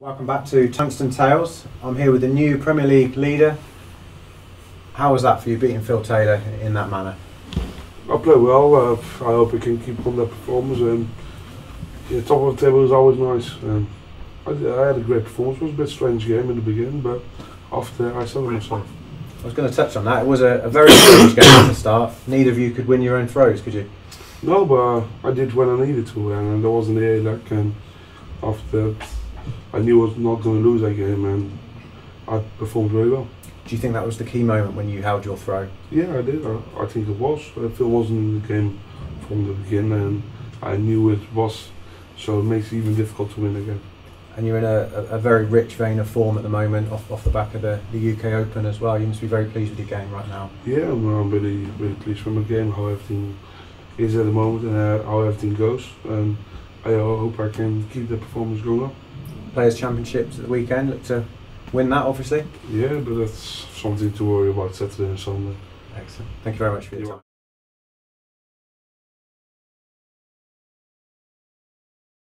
Welcome back to Tungsten Tales. I'm here with the new Premier League leader. How was that for you beating Phil Taylor in that manner? I played well. Uh, I hope we can keep on that performance. And yeah, top of the table is always nice. Um, I, I had a great performance. It was a bit strange game in the beginning, but after I settled myself. I was going to touch on that. It was a, a very strange game at the start. Neither of you could win your own throws, could you? No, but uh, I did when I needed to, and there wasn't the luck. And after I knew I was not going to lose that game, and I performed very well. Do you think that was the key moment when you held your throw? Yeah, I did. I, I think it was. Uh, it wasn't in the game from the beginning, and I knew it was. So it makes it even difficult to win again. And you're in a, a, a very rich vein of form at the moment, off, off the back of the, the UK Open as well. You must be very pleased with your game right now. Yeah, I'm, I'm really, really pleased with my game, how everything is at the moment, and uh, how everything goes. And I hope I can keep the performance going up. Players' Championships at the weekend. Look to win that, obviously. Yeah, but that's something to worry about Saturday and Sunday. Excellent. Thank you very much for your time.